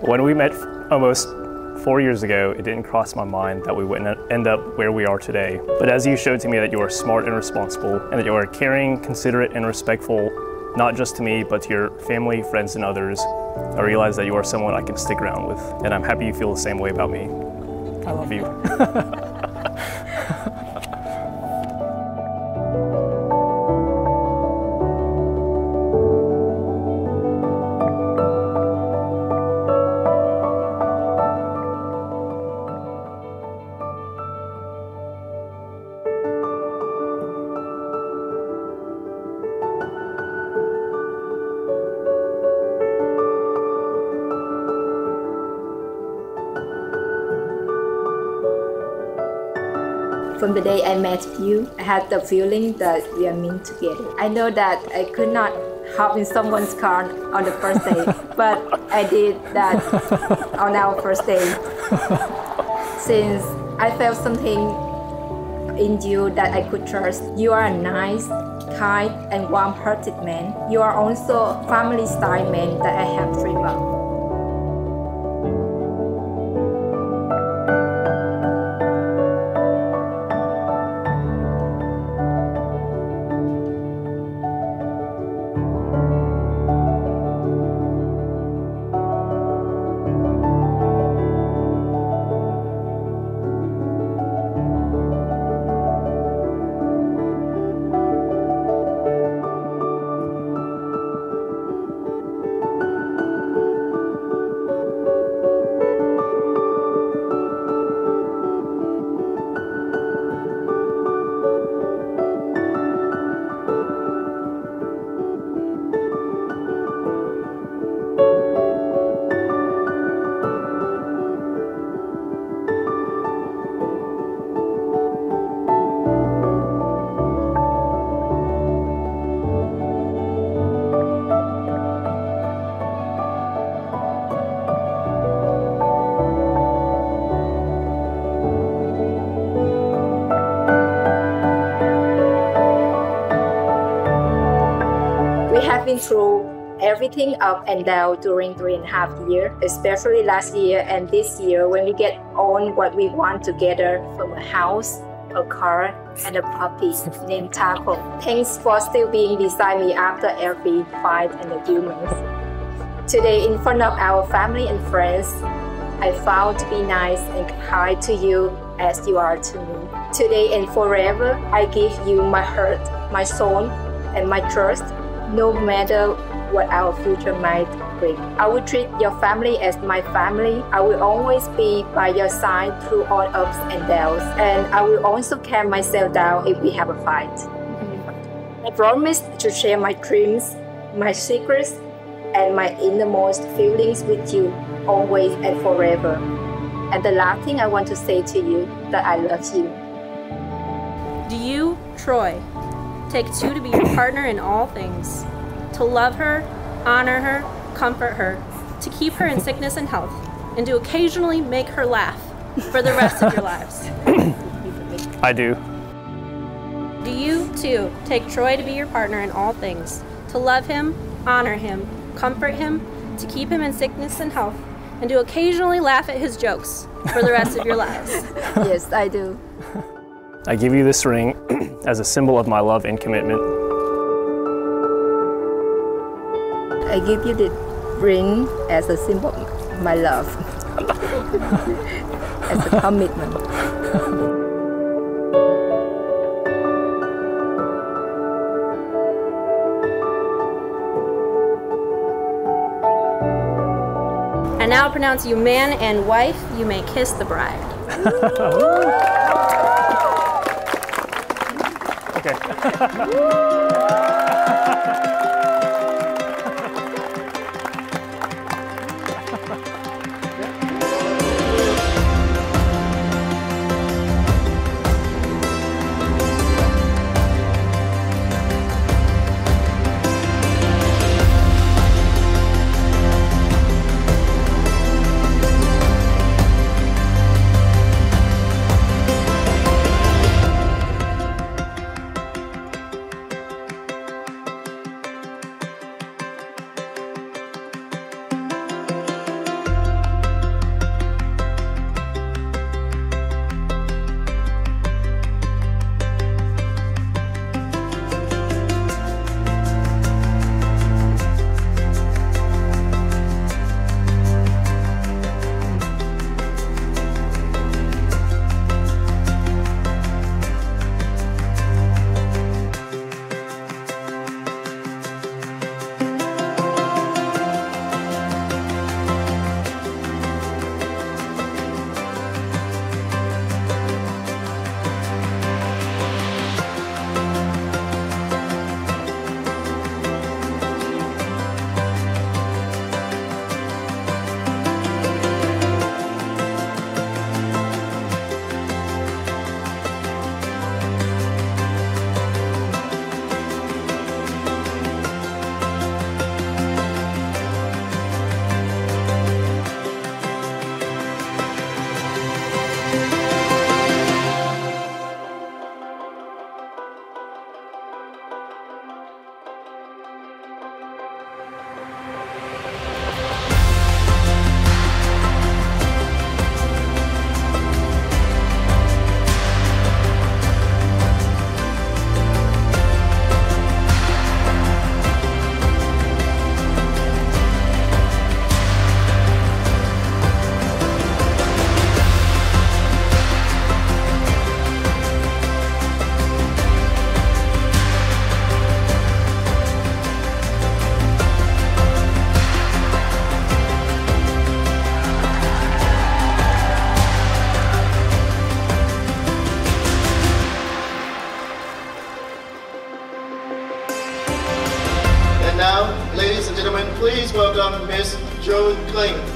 When we met almost four years ago, it didn't cross my mind that we wouldn't end up where we are today. But as you showed to me that you are smart and responsible, and that you are caring, considerate, and respectful, not just to me, but to your family, friends, and others, I realize that you are someone I can stick around with. And I'm happy you feel the same way about me. I love you. From the day I met you, I had the feeling that we are meant together. I know that I could not hop in someone's car on the first day, but I did that on our first day. Since I felt something in you that I could trust. You are a nice, kind, and warm-hearted man. You are also a family-style man that I have dreamed of. Have been through everything up and down during three and a half years, especially last year and this year when we get on what we want together from a house, a car, and a puppy named Taco. Thanks for still being beside me after every fight and arguments. Today, in front of our family and friends, I found to be nice and kind to you as you are to me. Today and forever, I give you my heart, my soul, and my trust no matter what our future might bring. I will treat your family as my family. I will always be by your side through all ups and downs. And I will also calm myself down if we have a fight. Mm-hmm. I promise to share my dreams, my secrets, and my innermost feelings with you always and forever. And the last thing I want to say to you that I love you. Do you, Troy, Take Thu to be your partner in all things, to love her, honor her, comfort her, to keep her in sickness and health, and to occasionally make her laugh for the rest of your lives. I do. Do you, Thu, take Troy to be your partner in all things, to love him, honor him, comfort him, to keep him in sickness and health, and to occasionally laugh at his jokes for the rest of your lives? Yes, I do. I give you this ring as a symbol of my love and commitment. I give you the ring as a symbol of my love, as a commitment. I now pronounce you man and wife. You may kiss the bride. Okay.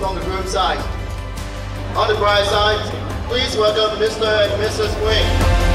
coming from the side. On the bright side, please welcome Mr. and Mrs. Wing.